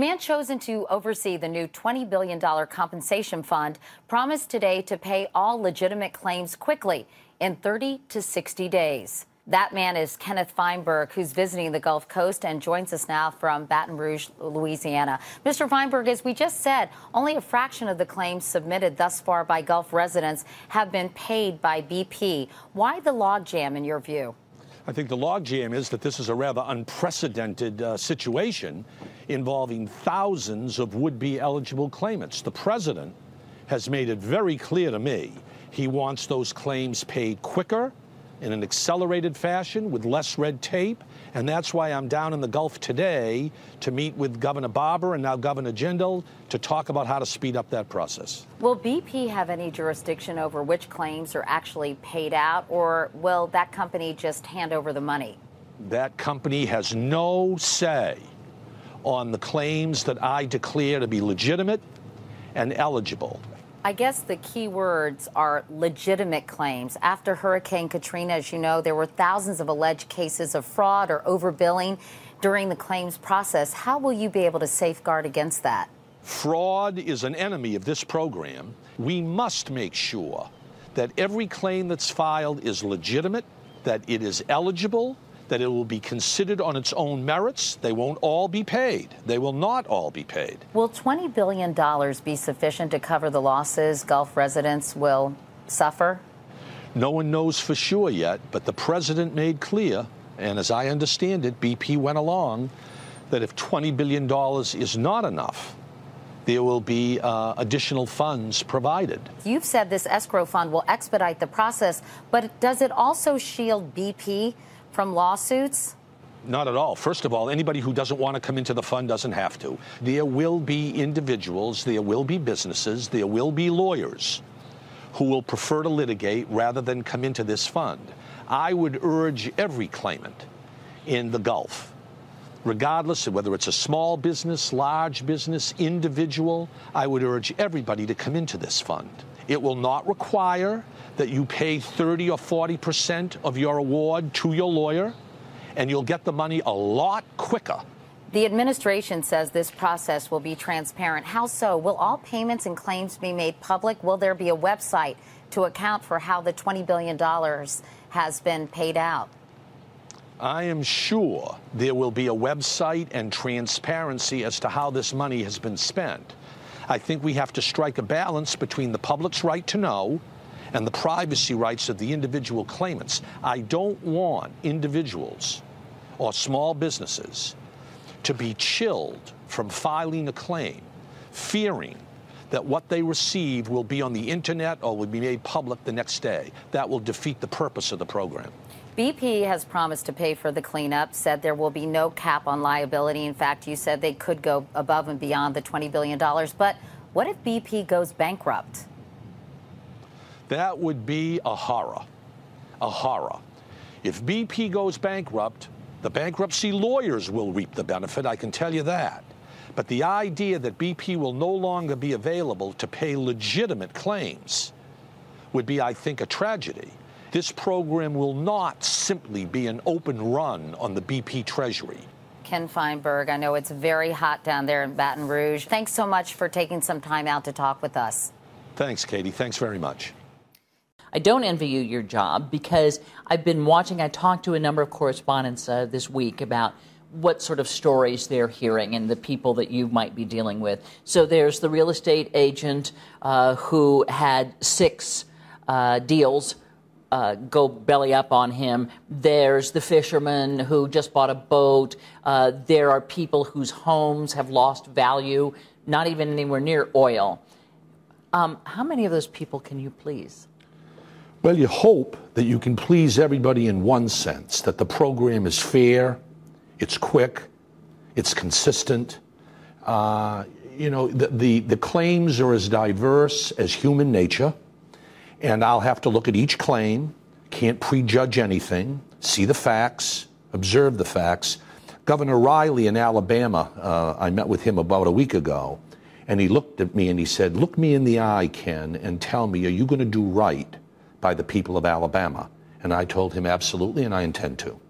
man chosen to oversee the new $20 billion compensation fund promised today to pay all legitimate claims quickly in 30 to 60 days. That man is Kenneth Feinberg, who's visiting the Gulf Coast and joins us now from Baton Rouge, Louisiana. Mr. Feinberg, as we just said, only a fraction of the claims submitted thus far by Gulf residents have been paid by BP. Why the logjam, in your view? I think the logjam is that this is a rather unprecedented uh, situation involving thousands of would be eligible claimants. The president has made it very clear to me he wants those claims paid quicker in an accelerated fashion with less red tape. And that's why I'm down in the Gulf today to meet with Governor Barbour and now Governor Jindal to talk about how to speed up that process. Will BP have any jurisdiction over which claims are actually paid out, or will that company just hand over the money? That company has no say on the claims that I declare to be legitimate and eligible. I guess the key words are legitimate claims. After Hurricane Katrina, as you know, there were thousands of alleged cases of fraud or overbilling during the claims process. How will you be able to safeguard against that? Fraud is an enemy of this program. We must make sure that every claim that's filed is legitimate, that it is eligible, that it will be considered on its own merits. They won't all be paid. They will not all be paid. Will $20 billion be sufficient to cover the losses Gulf residents will suffer? No one knows for sure yet, but the president made clear, and as I understand it, BP went along, that if $20 billion is not enough, there will be uh, additional funds provided. You've said this escrow fund will expedite the process, but does it also shield BP from lawsuits? Not at all. First of all, anybody who doesn't want to come into the fund doesn't have to. There will be individuals, there will be businesses, there will be lawyers who will prefer to litigate rather than come into this fund. I would urge every claimant in the Gulf, regardless of whether it's a small business, large business, individual, I would urge everybody to come into this fund. It will not require that you pay 30 or 40 percent of your award to your lawyer, and you'll get the money a lot quicker. The administration says this process will be transparent. How so? Will all payments and claims be made public? Will there be a website to account for how the $20 billion has been paid out? I am sure there will be a website and transparency as to how this money has been spent. I think we have to strike a balance between the public's right to know and the privacy rights of the individual claimants. I don't want individuals or small businesses to be chilled from filing a claim, fearing that what they receive will be on the internet or will be made public the next day. That will defeat the purpose of the program. BP has promised to pay for the cleanup, said there will be no cap on liability. In fact, you said they could go above and beyond the $20 billion. But what if BP goes bankrupt? That would be a horror. A horror. If BP goes bankrupt, the bankruptcy lawyers will reap the benefit, I can tell you that. But the idea that BP will no longer be available to pay legitimate claims would be, I think, a tragedy. This program will not simply be an open run on the BP Treasury. Ken Feinberg, I know it's very hot down there in Baton Rouge. Thanks so much for taking some time out to talk with us. Thanks, Katie. Thanks very much. I don't envy you your job because I've been watching. I talked to a number of correspondents uh, this week about what sort of stories they're hearing and the people that you might be dealing with. So there's the real estate agent uh, who had six uh, deals uh, go belly up on him. There's the fisherman who just bought a boat. Uh, there are people whose homes have lost value, not even anywhere near oil. Um, how many of those people can you please? Well, you hope that you can please everybody in one sense that the program is fair, it's quick, it's consistent. Uh, you know, the, the, the claims are as diverse as human nature, and I'll have to look at each claim, can't prejudge anything, see the facts, observe the facts. Governor Riley in Alabama, uh, I met with him about a week ago, and he looked at me and he said, Look me in the eye, Ken, and tell me, are you going to do right? by the people of Alabama? And I told him absolutely, and I intend to.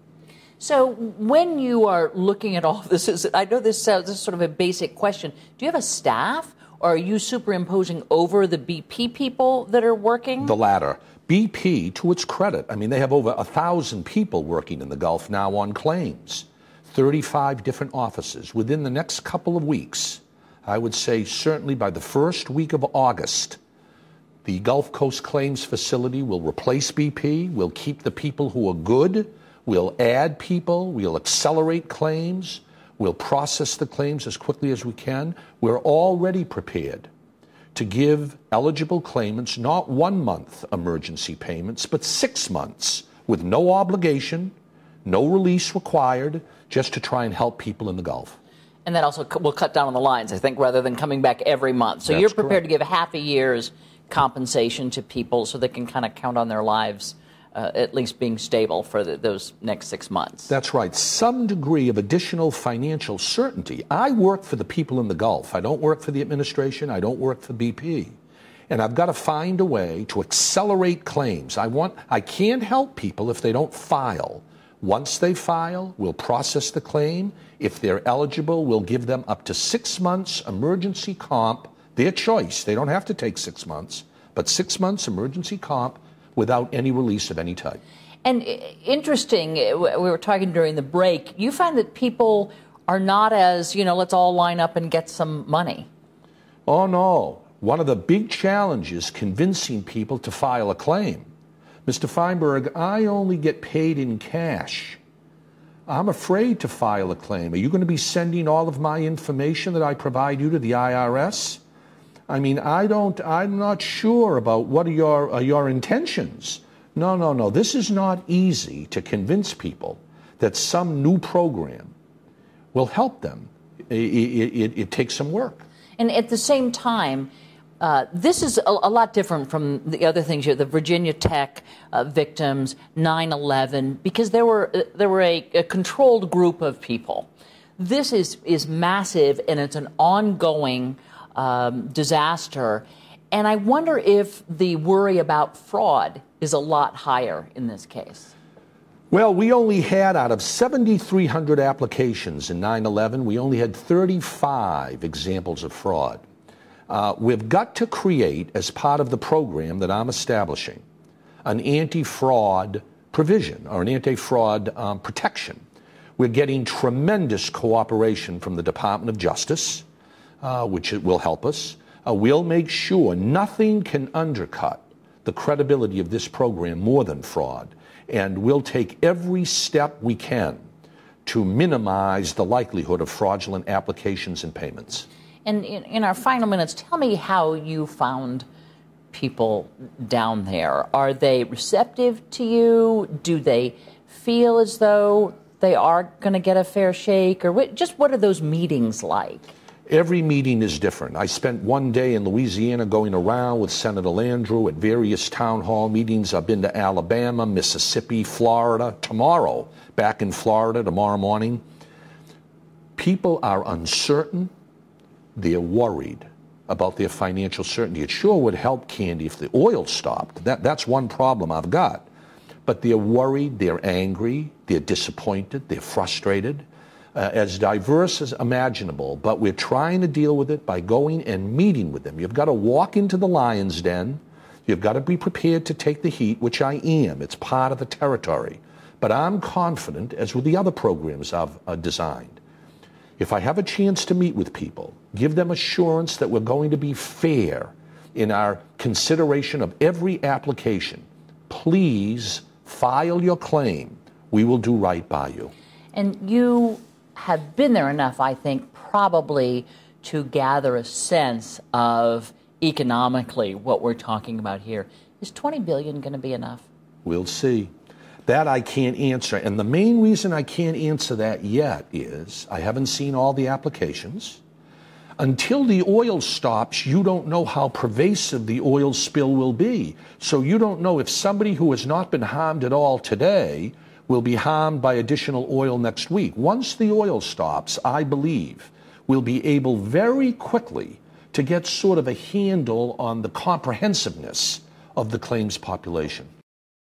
So when you are looking at all this, is, I know this sounds this is sort of a basic question. Do you have a staff, or are you superimposing over the BP people that are working? The latter. BP, to its credit, I mean, they have over a thousand people working in the Gulf now on claims, 35 different offices. Within the next couple of weeks, I would say certainly by the first week of August, the Gulf Coast Claims Facility will replace BP, will keep the people who are good, we'll add people, we'll accelerate claims, we'll process the claims as quickly as we can. We're already prepared to give eligible claimants not one month emergency payments, but six months with no obligation, no release required, just to try and help people in the Gulf. And that also will cut down on the lines, I think, rather than coming back every month. So That's you're prepared correct. to give half a year's compensation to people so they can kind of count on their lives uh, at least being stable for the, those next six months. That's right. Some degree of additional financial certainty. I work for the people in the Gulf. I don't work for the administration. I don't work for BP. And I've got to find a way to accelerate claims. I want I can't help people if they don't file. Once they file, we'll process the claim. If they're eligible, we'll give them up to 6 months emergency comp, their choice. They don't have to take 6 months, but 6 months emergency comp without any release of any type. And uh, interesting, uh, we were talking during the break, you find that people are not as, you know, let's all line up and get some money. Oh no. One of the big challenges convincing people to file a claim. Mr. Feinberg, I only get paid in cash. I'm afraid to file a claim. Are you going to be sending all of my information that I provide you to the IRS? I mean, I don't, I'm not sure about what are your, are your intentions. No, no, no. This is not easy to convince people that some new program will help them. It, it, it, takes some work. And at the same time, uh, this is a, a, lot different from the other things here, the Virginia Tech uh, victims, 9 11, because there were, uh, there were a, a, controlled group of people. This is, is massive and it's an ongoing um, disaster. And I wonder if the worry about fraud is a lot higher in this case. Well, we only had out of 7,300 applications in 9 11, we only had 35 examples of fraud. Uh, we've got to create, as part of the program that I'm establishing, an anti fraud provision or an anti fraud um, protection. We're getting tremendous cooperation from the Department of Justice, uh, which will help us. Uh, we'll make sure nothing can undercut the credibility of this program more than fraud. And we'll take every step we can to minimize the likelihood of fraudulent applications and payments. And in, in, our final minutes, tell me how you found people down there. Are they receptive to you? Do they feel as though they are going to get a fair shake? Or what, just what are those meetings like? Every meeting is different. I spent one day in Louisiana going around with Senator Landrieu at various town hall meetings. I've been to Alabama, Mississippi, Florida. Tomorrow, back in Florida, tomorrow morning. People are uncertain. They're worried about their financial certainty. It sure would help Candy if the oil stopped. That, that's one problem I've got. But they're worried, they're angry, they're disappointed, they're frustrated uh, as diverse as imaginable, but we're trying to deal with it by going and meeting with them. You've got to walk into the lion's den. You've got to be prepared to take the heat, which I am. It's part of the territory. But I'm confident, as with the other programs I've uh, designed, if I have a chance to meet with people, give them assurance that we're going to be fair in our consideration of every application, please file your claim. We will do right by you. And you have been there enough, I think, probably to gather a sense of economically what we're talking about here. Is 20 billion going to be enough? We'll see. That I can't answer. And the main reason I can't answer that yet is I haven't seen all the applications. Until the oil stops, you don't know how pervasive the oil spill will be. So you don't know if somebody who has not been harmed at all today will be harmed by additional oil next week. Once the oil stops, I believe we'll be able very quickly to get sort of a handle on the comprehensiveness of the claims population.